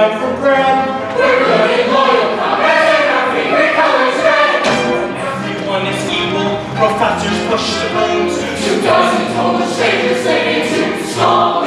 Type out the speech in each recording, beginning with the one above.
stand in for bread. We're good and loyal comrades and our favorite color's red. Everyone is equal, professors push the brooms. Two dozen total strangers living in two small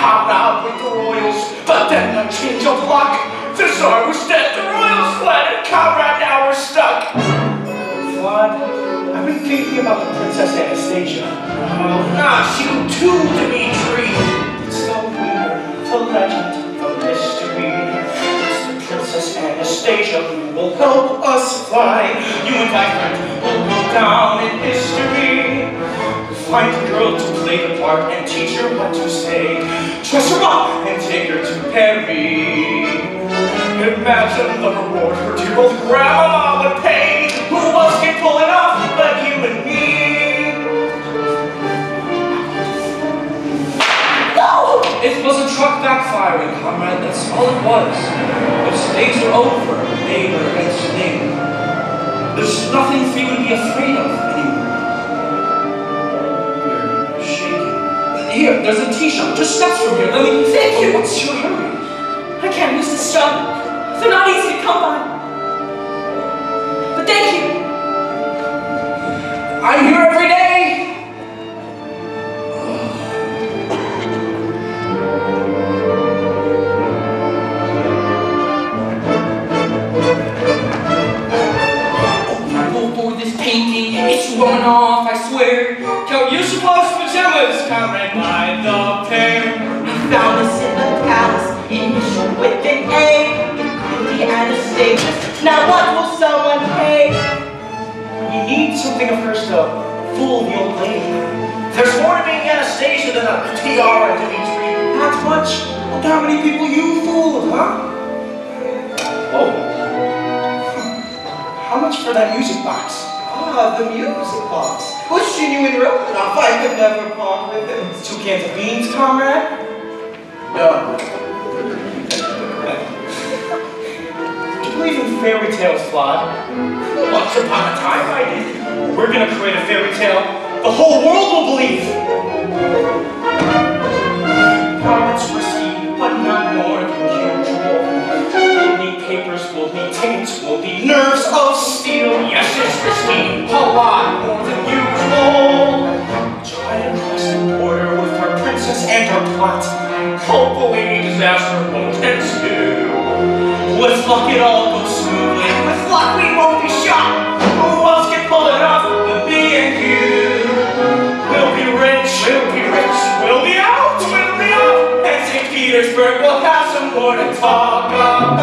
Hopped out with the royals, but then a change of luck. The Tsar was dead, the royals fled, and Conrad now we're stuck. Vlad, I've been thinking about the Princess Anastasia. Oh, gosh, you too, Dmitri. It's the rumor, the legend, the mystery. It's the Princess Anastasia who will help us fly. You and I, friend, will go down in history. Find a girl to play the part and teach her what to say. Dress her up and take her to Paris. Imagine the reward her dear old grandma would pay. Who else can pull it off but you and me? No! It was a truck backfiring, comrade. That's all it was. Those days are over, neighbor against neighbor. There's nothing for you to be afraid of anymore. Here, there's a tea shop just steps from here. Let me. Thank you. What's your hurry? I can't lose this job. They're not easy to come by. But thank you. I'm here every day. Pajamas, comrade by the pair. found us in the palace, initial with an A. The Anastasia. Now what will someone pay? We need something of hers to fool the old lady. There's more to being Anastasia than a tiara, Dimitri. Not much. Look how many people you fooled, huh? Oh. How much for that music box? Ah, the music box. Was genuine Romanov. I could never part with it. Two cans of beans, comrade? No. Do you believe in fairy tales, Vlad? Once upon a time I did. We're gonna create a fairy tale the whole world will believe. Now it's risky, but not more than usual. We'll need papers, we'll need tickets, we'll need nerves of steel. Yes, it's risky, a lot more than home. Try and the border with our princess and our plot. Hopefully disaster won't ensue. With luck, it all up smoothly. With luck, we won't be shot. Who else can pull it off but me and you? We'll be rich, we'll be rich, we'll be out, we'll be out, And St. Petersburg will have some more to talk about.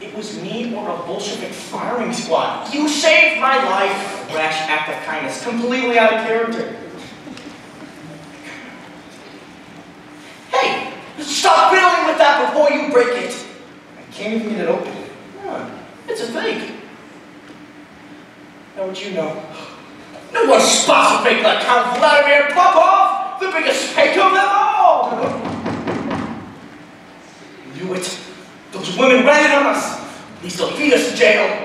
It was me or a Bolshevik firing squad. You saved my life! Rash act of kindness, completely out of character. hey! Stop fiddling with that before you break it! I can't even get it open. No, it's a fake. How would you know? No one's spots a fake that kind feed us, jail.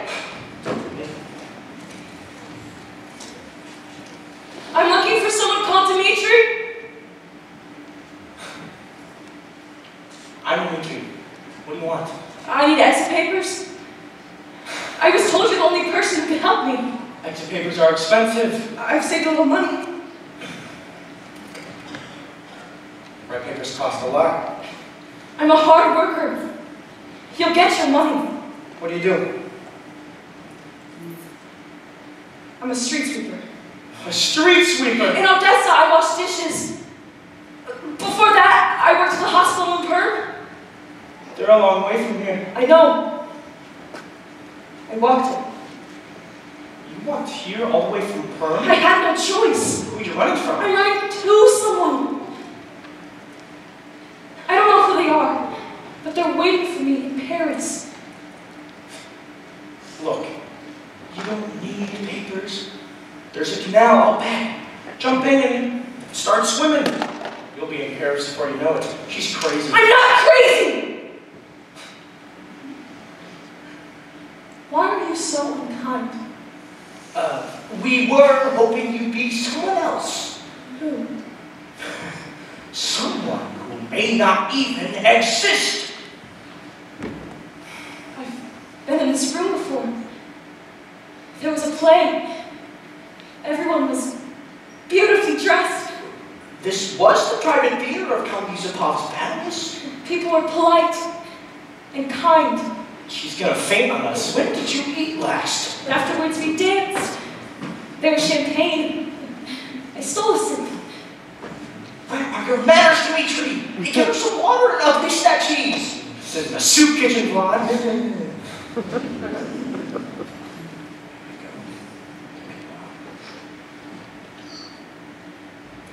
a soup kitchen vlog.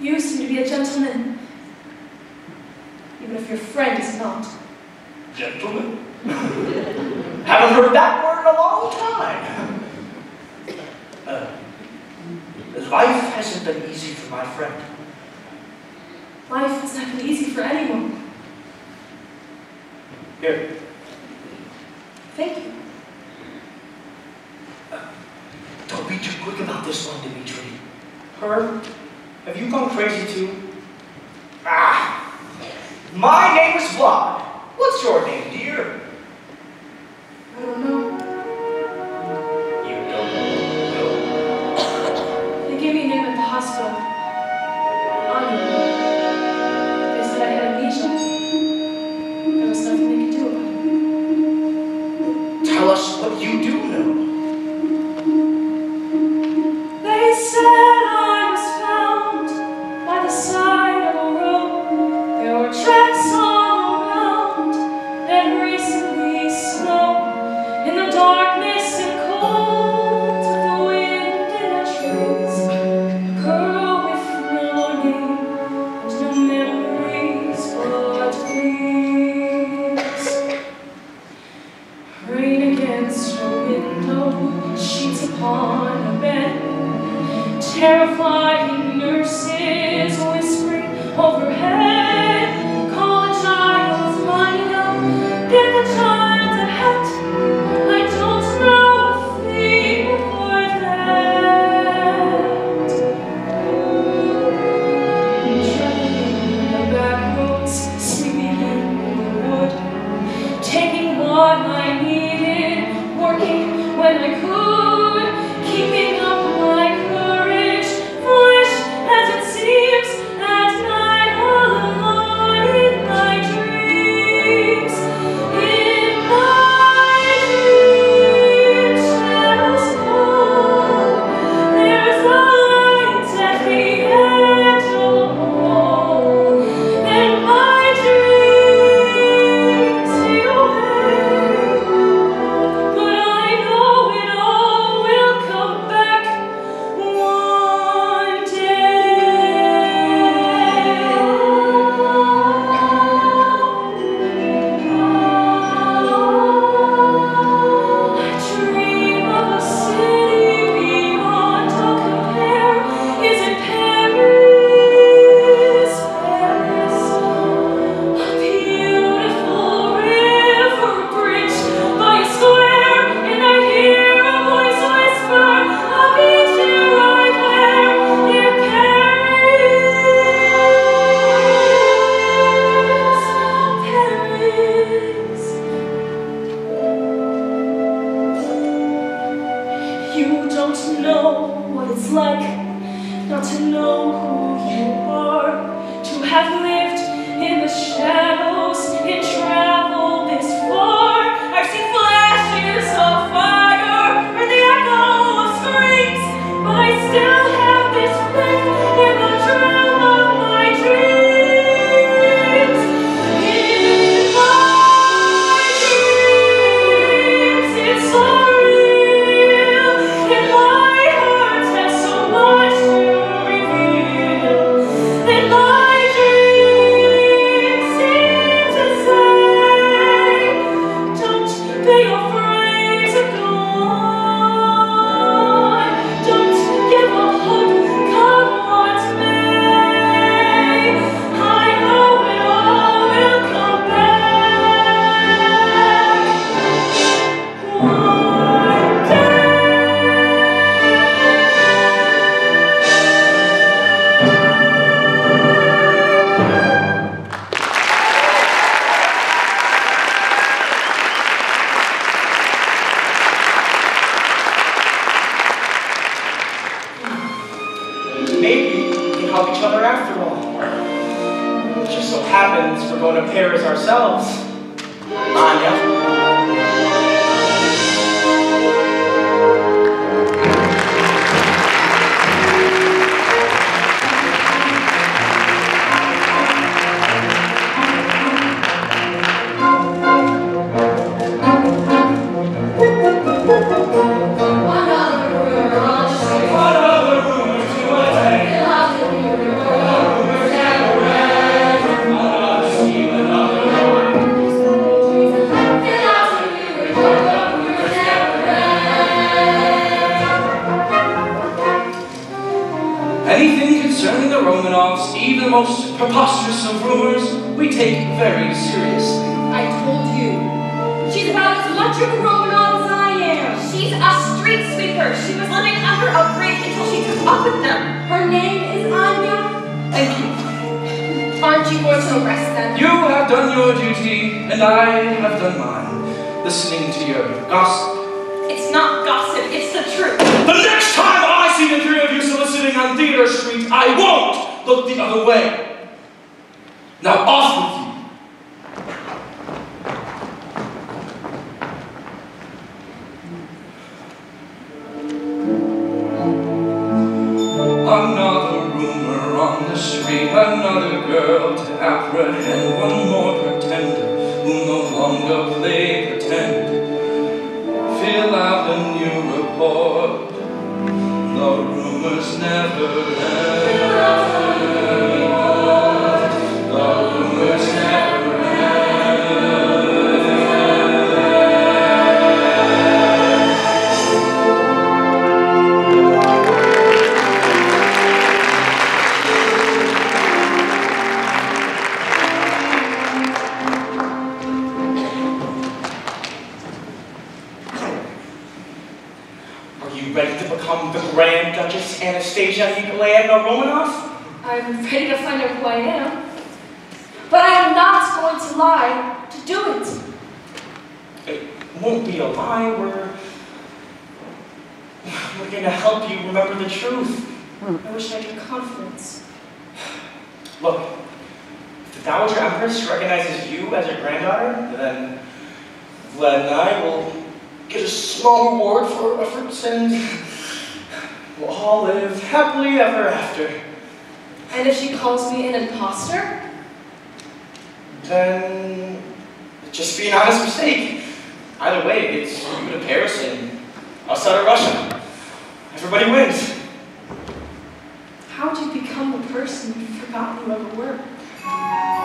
you seem to be a gentleman, even if your friend is not. Gentleman? Haven't heard that word in a long time. Uh, life hasn't been easy for my friend. Life has not been easy for anyone. Here. Thank you. Uh, don't be too quick about this one, Dimitri. Herb, have you gone crazy too? Ah! My name is Vlad. What's your name, dear? I don't know. Anastasia Nikolaevna Romanov? I'm ready to find out who I am. But I am not going to lie to do it. It won't be a lie. We're, we're going to help you remember the truth. Hmm. I wish I had your confidence. Look, if the Dowager Empress recognizes you as her granddaughter, then Vlad and I will get a small reward for our efforts and we'll all live happily ever after. And if she calls me an imposter? Then it'd just be an honest mistake. Either way, it gets you to Paris and us out of Russia. Everybody wins. How do you become the person you've forgotten you ever were?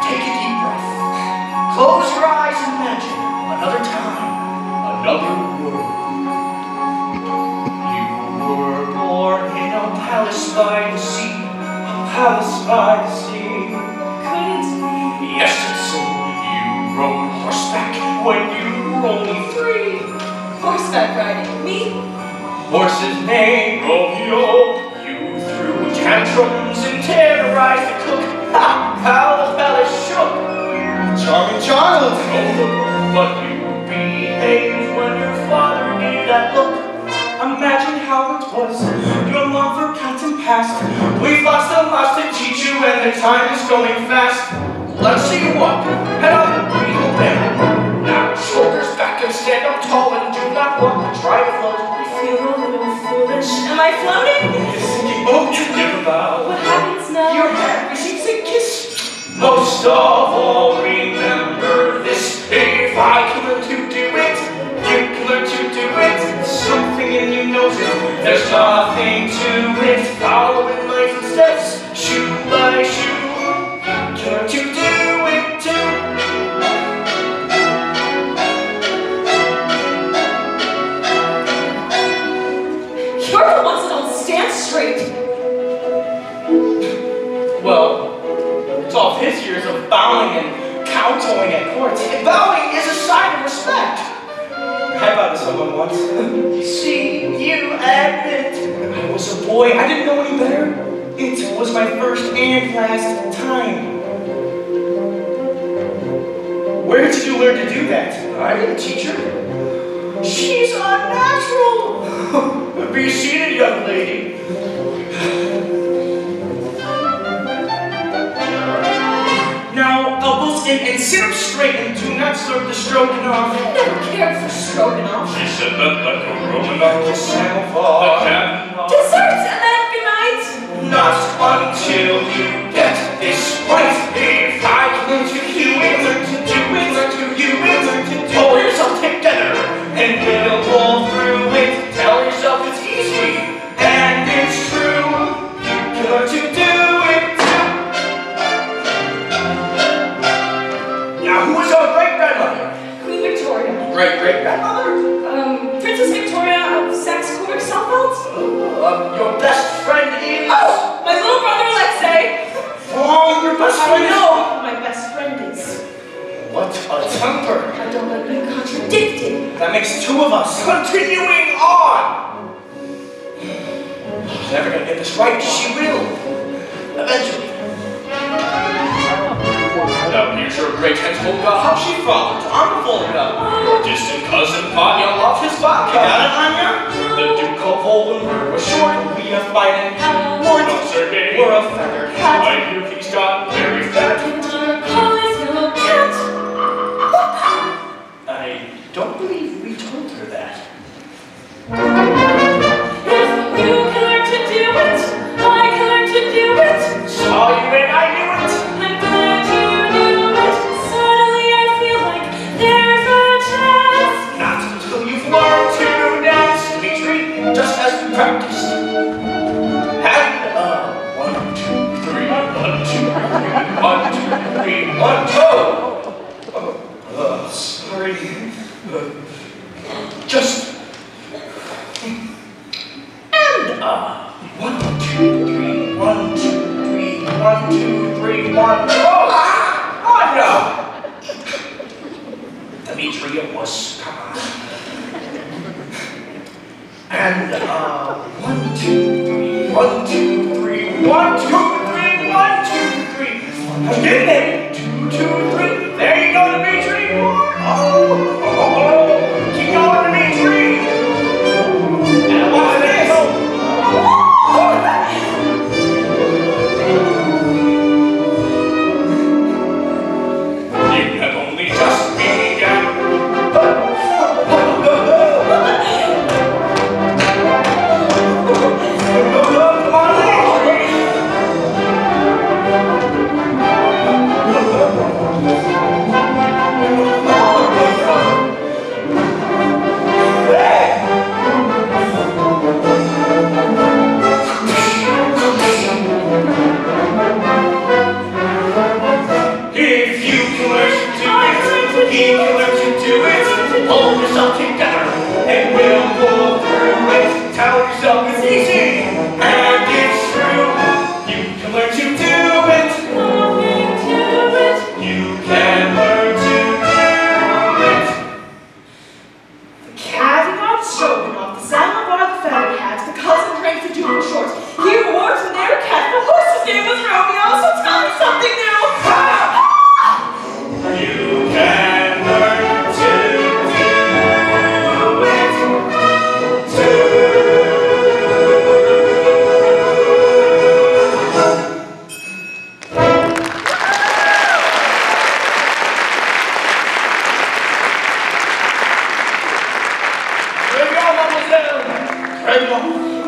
Take a deep breath. Close your eyes and imagine another time, another world. Palace by the sea, a palace by the sea. Couldn't be. Yes, it's so. You rode horseback when you were only three. Horseback riding. Me? Horse's name, Romeo. You threw tantrums and terrorized the cook. Ha! How the palace shook. Charming child. Oh, but you behaved when your father gave that look. Imagine how it was. Your love for Captain passed. We've lost a lot to teach you, and the time is going fast. Let's see you walk. Head up, wheel down. Now shoulders back and stand up tall and do not walk. Try to float. I feel a little foolish. Am I floating? Oh, you give about. What happens now? Your hand receives a kiss. Most of all, remember There's nothing to it. Following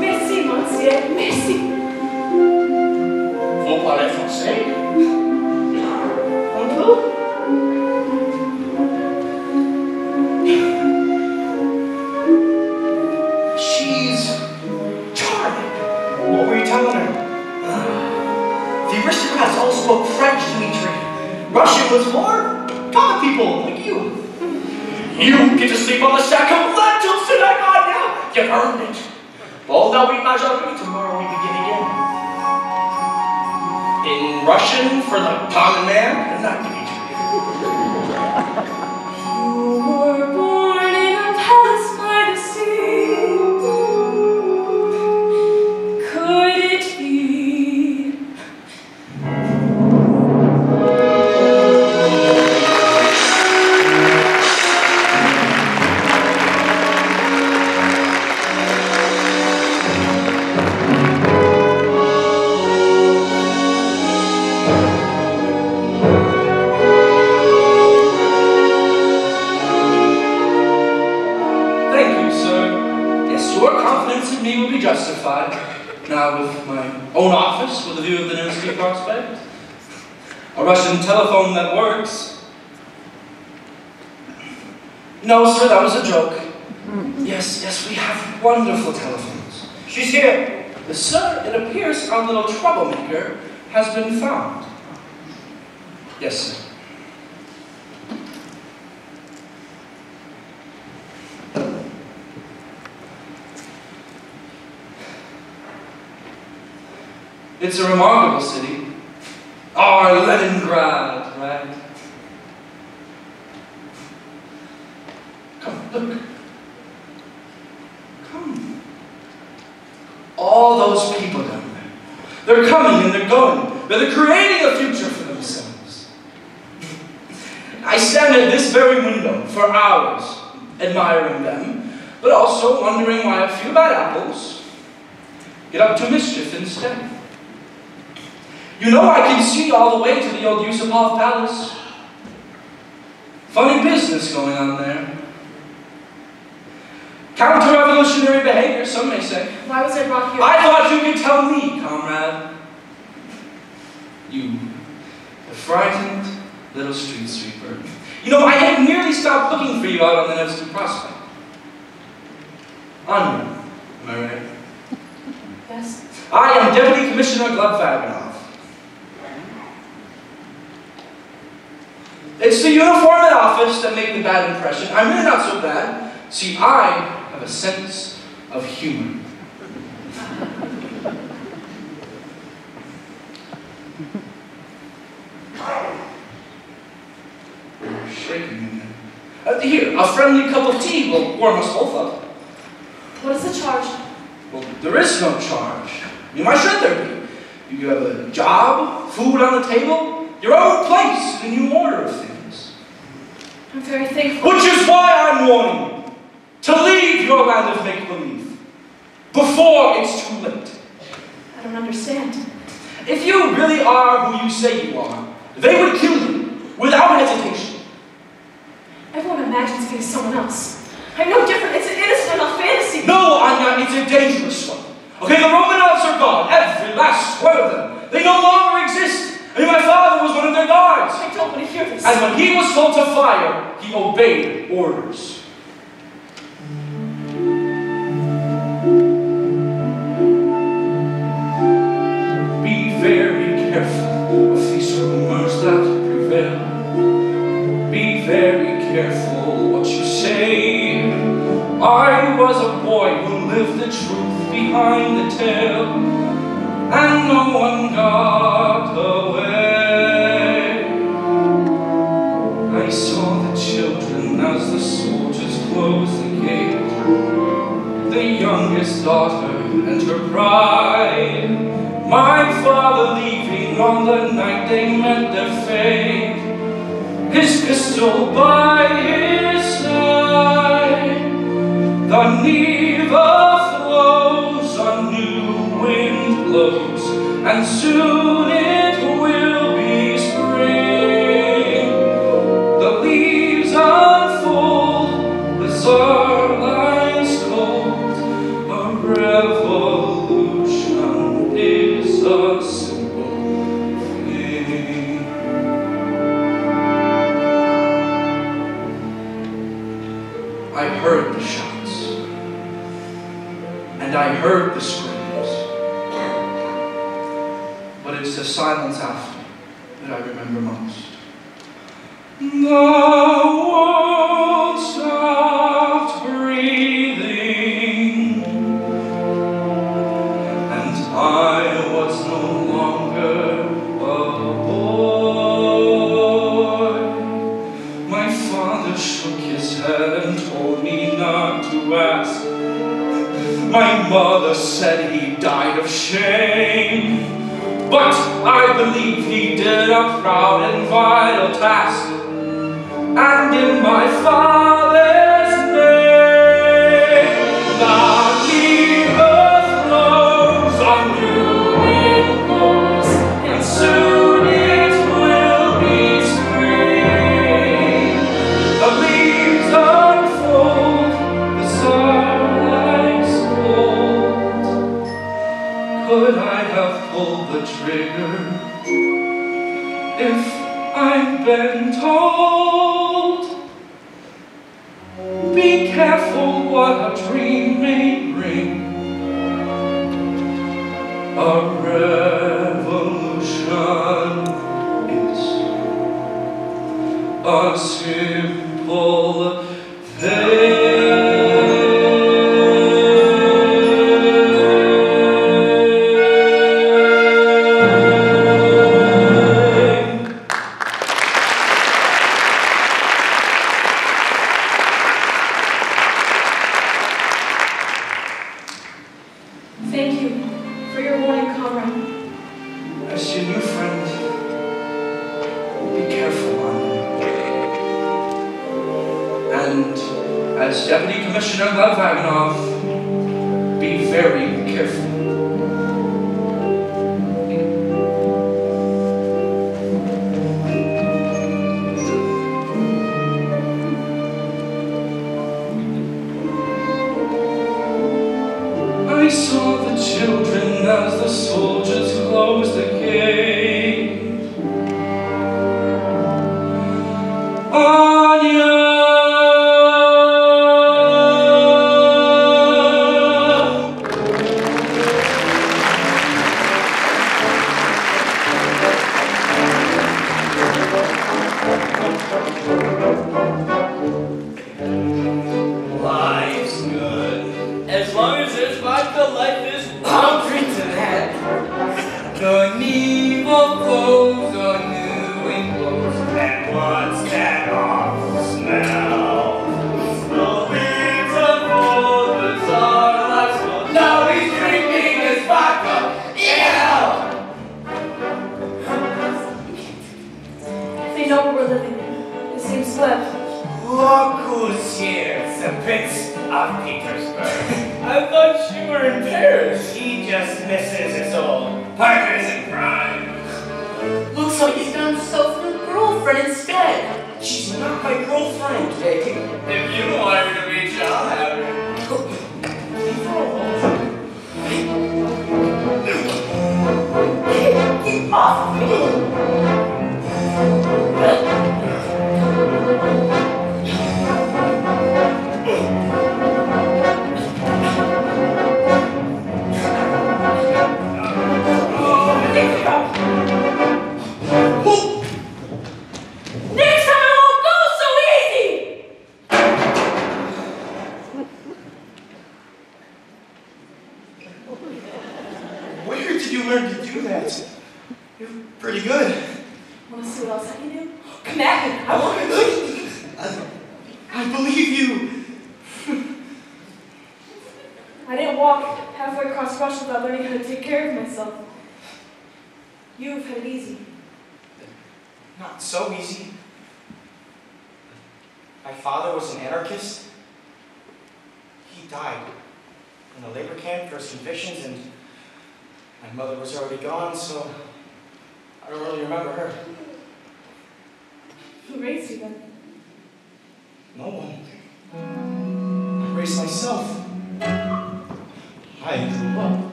Merci, mon Merci. Vous parlez français? Window for hours, admiring them, but also wondering why a few bad apples get up to mischief instead. You know I can see all the way to the old Yusupov Palace. Funny business going on there. Counter-revolutionary behavior, some may say. Why was I brought here? I thought you could tell me, comrade. You, the frightened little street sweeper. You know, I had nearly stopped looking for you out on the Nevsky Prospect. Anya, am I right? Yes. I am Deputy Commissioner Gleb Vaganov. It's the uniform and office that make the bad impression. I'm really not so bad. See, I have a sense of humor. You're shaking me. Uh, here, a friendly cup of tea will warm us both up. What is the charge? Well, there is no charge. I mean, why should there be? You have a job, food on the table, your own place, the new order of things. I'm very thankful. Which is why I'm warning you to leave your land of make-believe before it's too late. I don't understand. If you really are who you say you are, they would kill you without hesitation. Everyone imagines being someone else. I'm no different. It's an innocent enough fantasy. No, Anya, it's a dangerous one. Okay, the Romanovs are gone, every last one of them. They no longer exist. I mean, my father was one of their guards. I don't want to hear this. And when he was told to fire, he obeyed orders. I was a boy who lived the truth behind the tale, and no one got away. I saw the children as the soldiers closed the gate. The youngest daughter and her bride. My father leaving on the night they met their fate. His pistol by his. The Neva flows, a new wind blows, and soon it heard the screams, but it's the silence after that I remember most. The My mother said he died of shame. But I believe he did a proud and vital task. And in my father's been told? Be careful what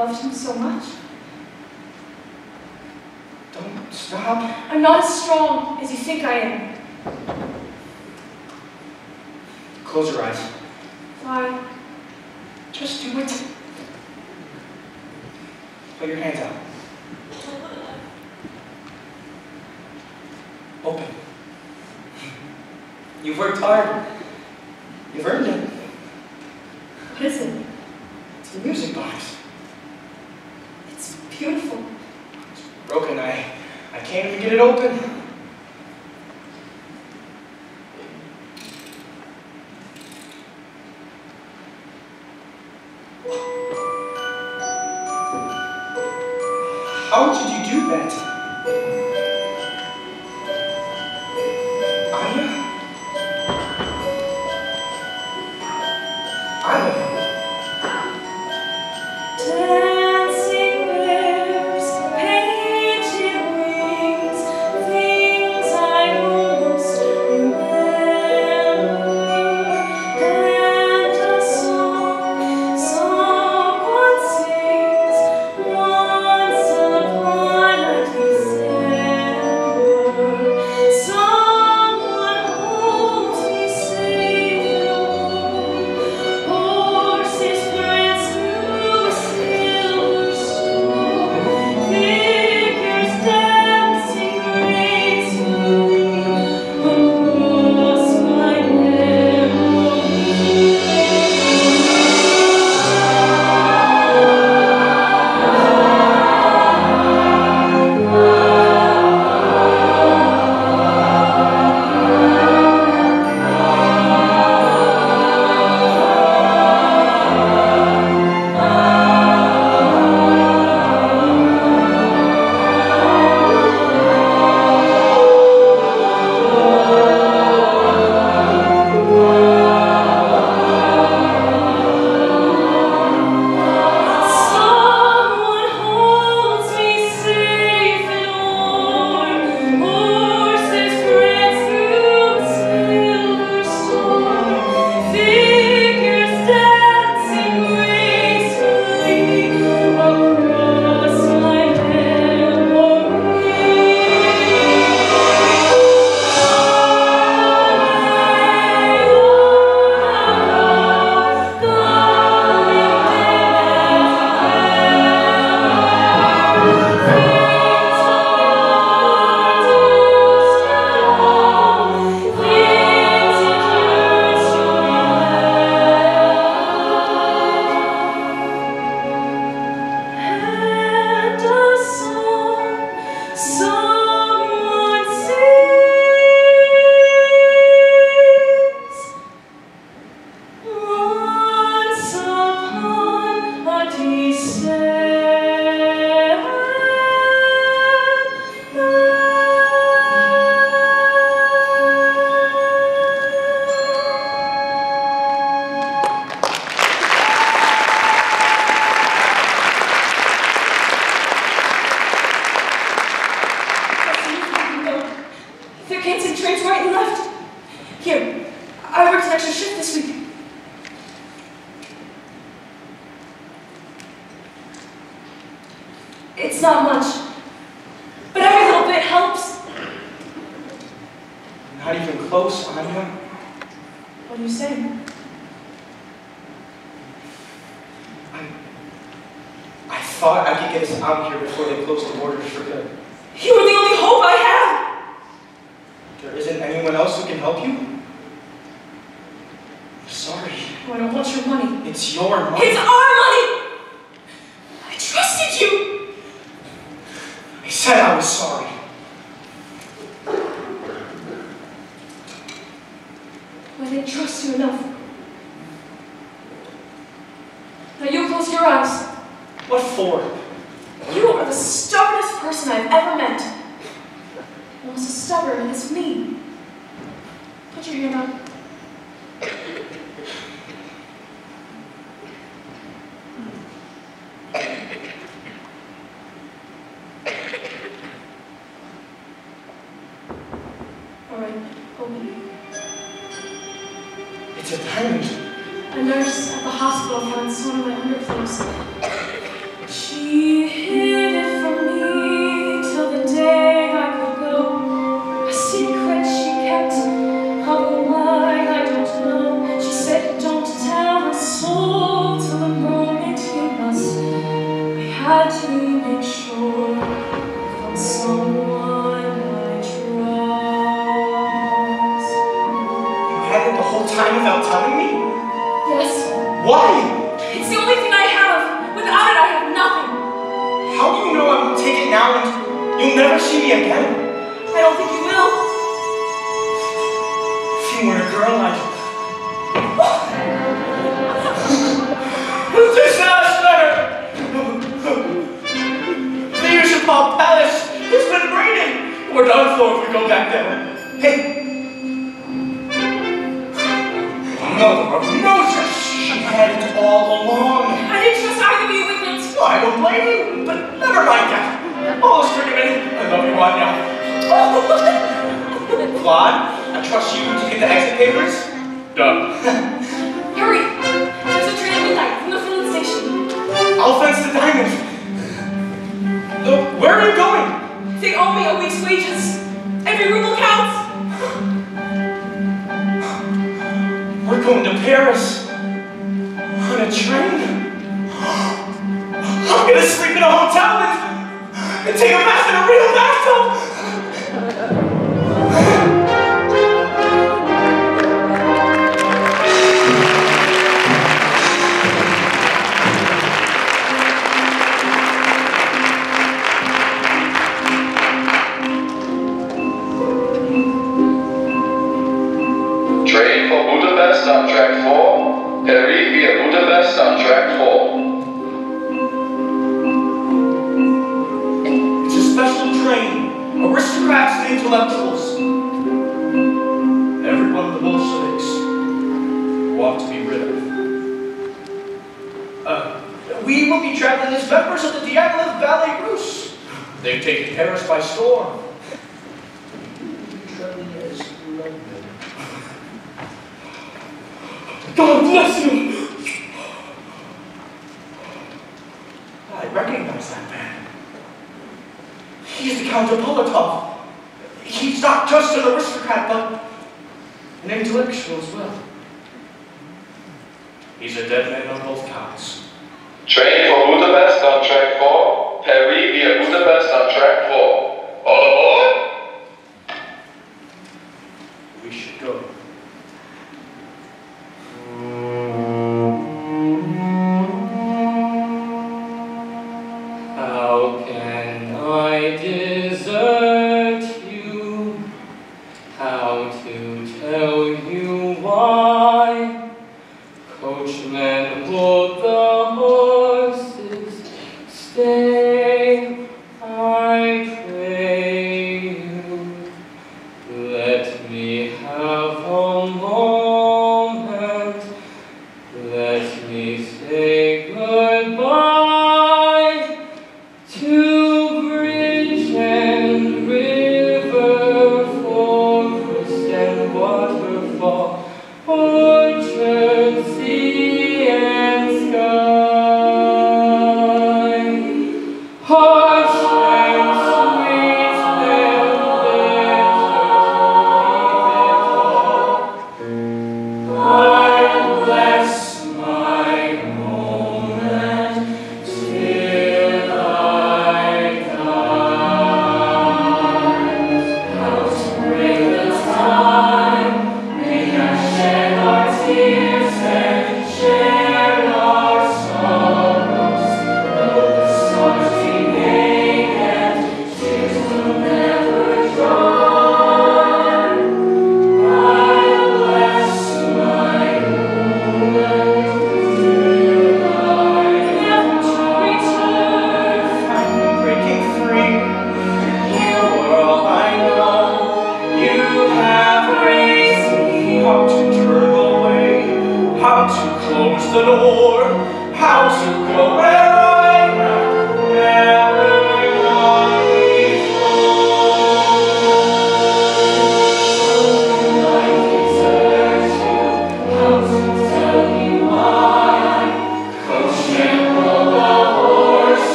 loved him so much. Don't stop. I'm not as strong as you think I am. Close your eyes. Why? Just do it. Put your hands out. Open. You've worked hard. You've earned it. open. You are the stubbornest person I've ever met. Almost as stubborn as me. Put your hand up. soundtrack for, Paris via Budapest soundtrack for. It's a special train, aristocrats and intellectuals. Everyone of the Bolsheviks want to be rid of. Uh, we will be traveling as members of the Diaghilev Ballet Russe. They've taken Paris by storm.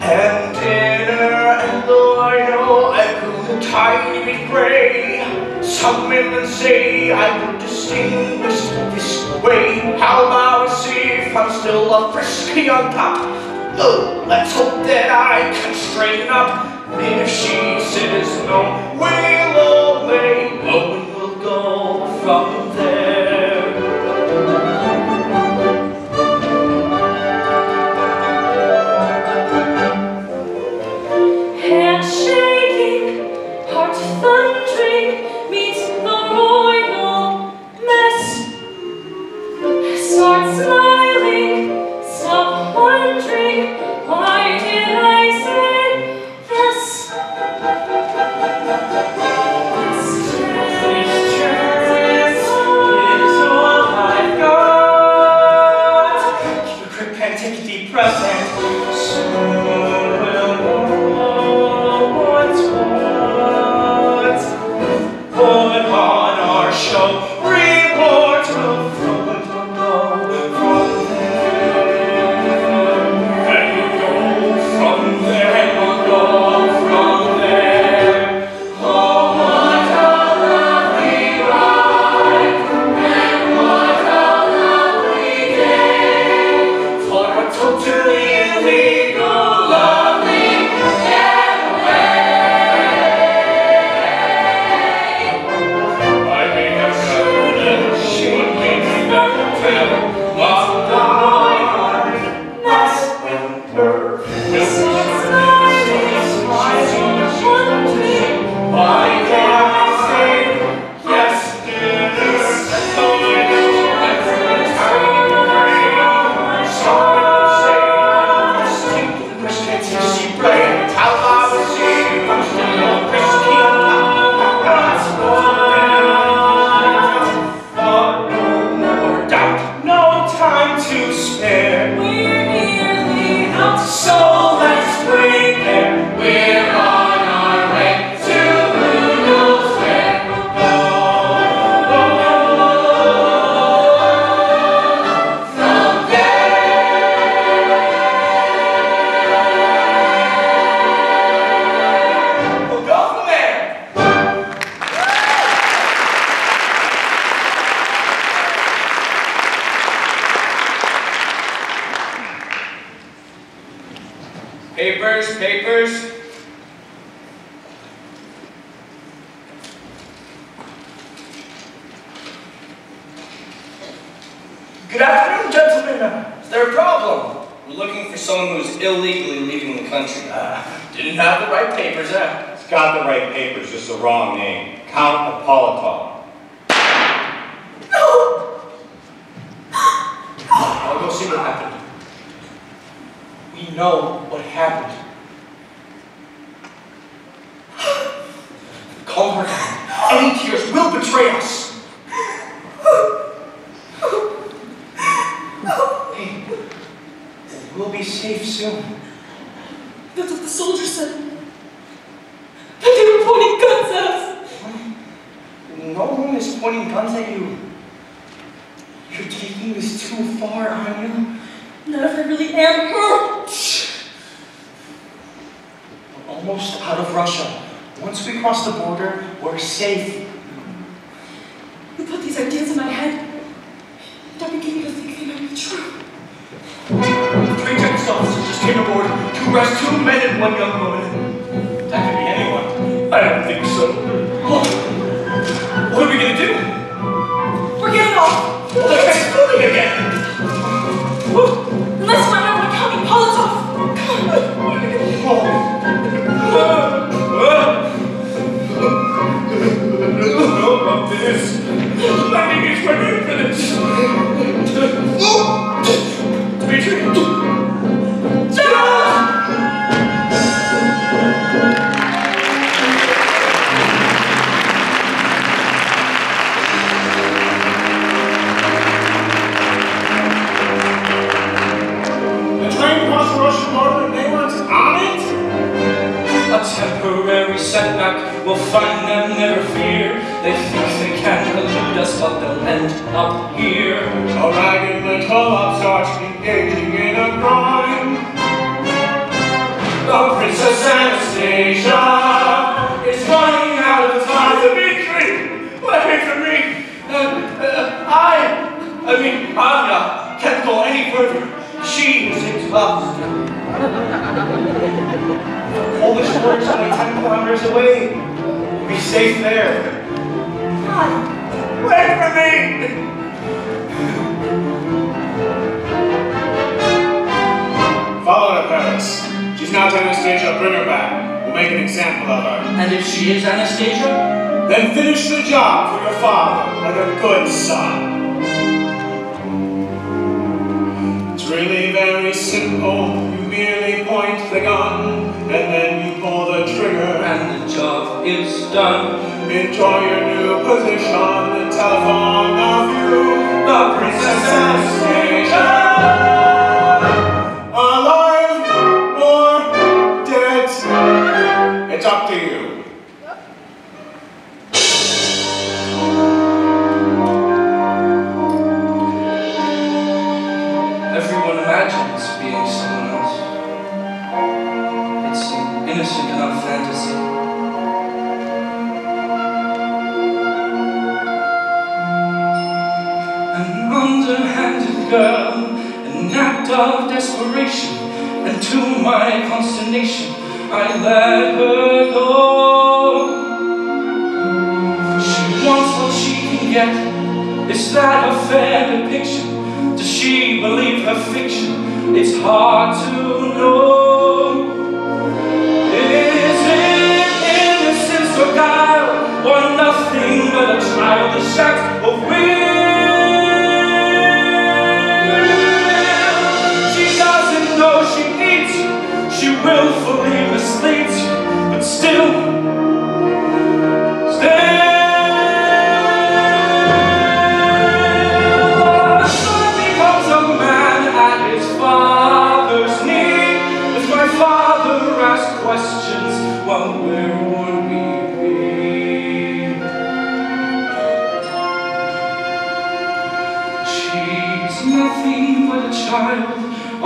and dinner, and the oh, I and the tiny bit gray, some women say I could distinguish this way. How about I see if I'm still a frisky on top? No, let's hope that I can straighten up. If she says no, will job for your father, like a good son. It's really very simple. You merely point the gun, and then you pull the trigger, and the job is done. Enjoy your new position. but a. She doesn't know she needs, she willfully misleads, but still.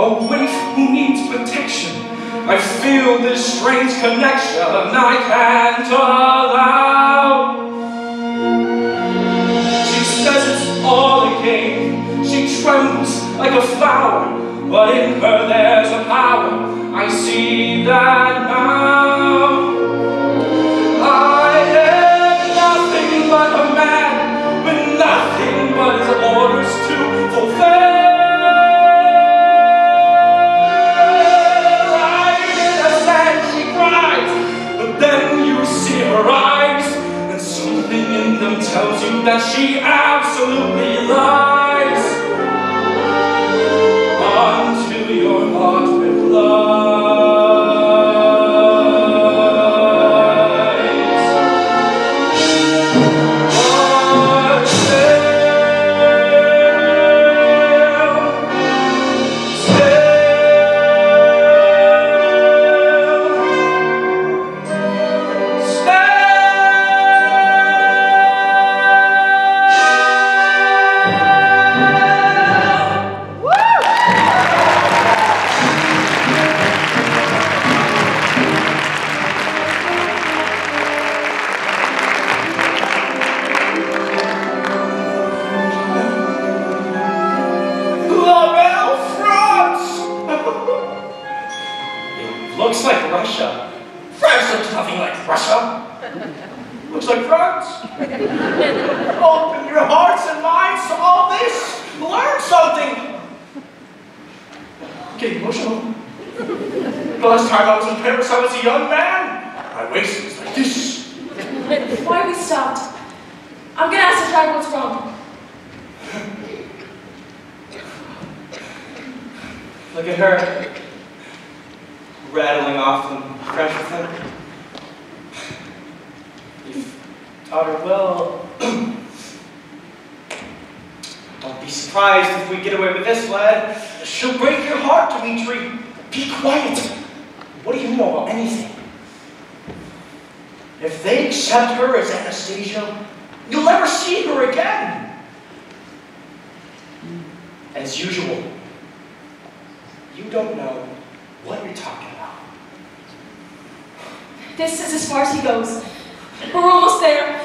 a waif who needs protection. I feel this strange connection and I can't allow. She says it's all a game. She trembles like a flower, but in her there's a power. I see that now. I am nothing but a man with nothing but orders to fulfill. Tells you that she absolutely lies like France. Open your hearts and minds to all this. Learn something. Getting emotional. The last time I was in Paris, I was a young man. My waist was like this. Why are we stopped? I'm gonna ask the driver what's wrong. Look at her. Rattling off them fresh with him. You've her well. Don't be surprised if we get away with this, lad. She'll break your heart, Dimitri. Be quiet. What do you know about anything? If they accept her as Anastasia, you'll never see her again. As usual, you don't know what you're talking about. This is as far as he goes. We're almost there.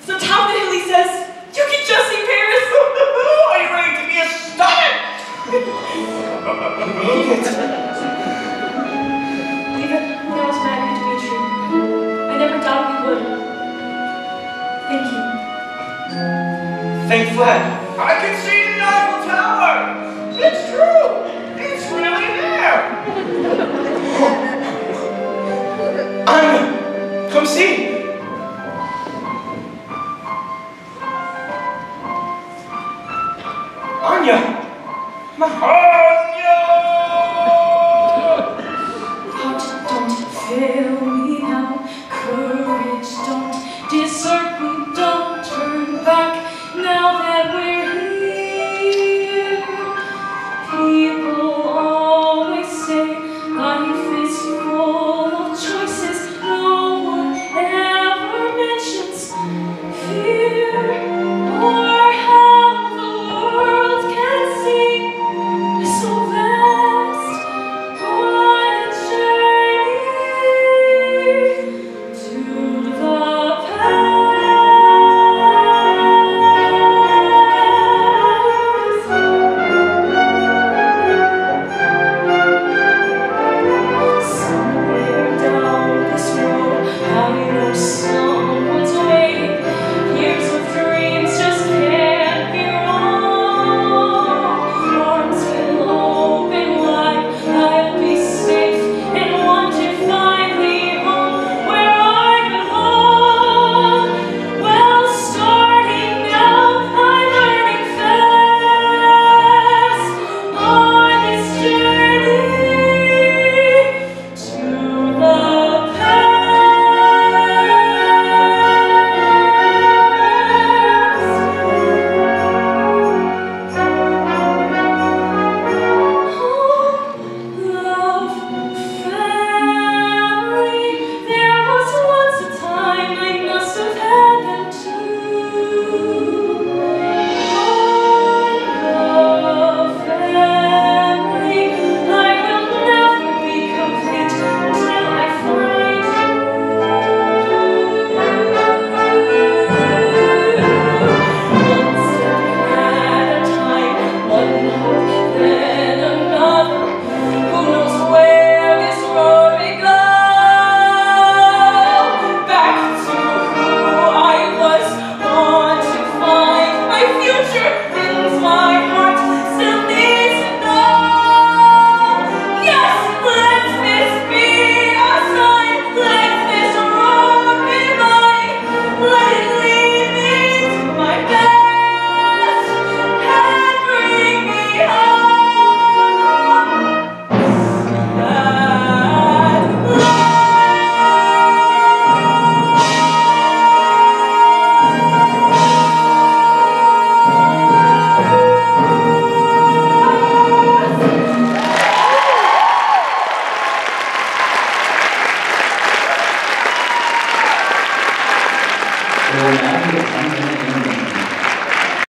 So top of the hill he says, you can just see Paris. Are you ready to be astonished? Even when I was mad at Dimitri, I never doubted he would. Thank you. Thank Vlad. I can see the Eiffel Tower. It's true. It's really there. Anya, come see. Anya. Anya! Heart, don't fail